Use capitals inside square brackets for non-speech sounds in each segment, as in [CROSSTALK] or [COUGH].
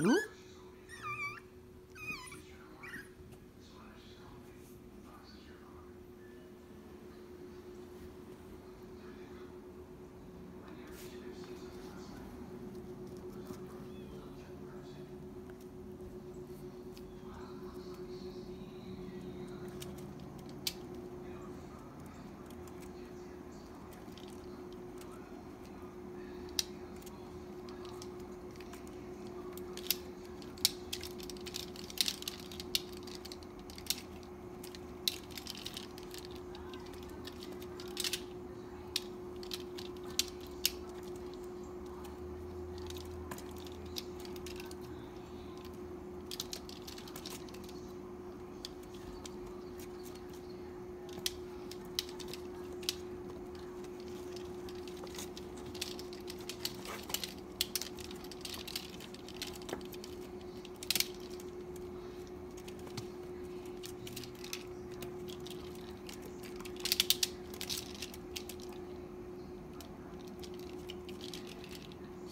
Ooh.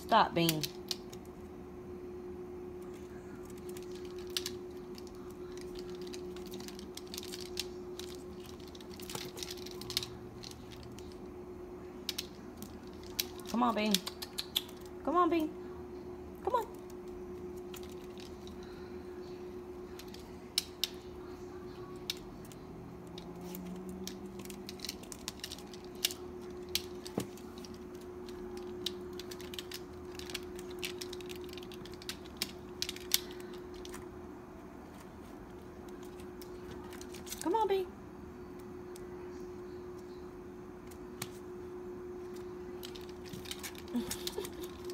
Stop, Bean. Come on, Bean. Come on, Bean. Come on. Come on, Bean. [LAUGHS]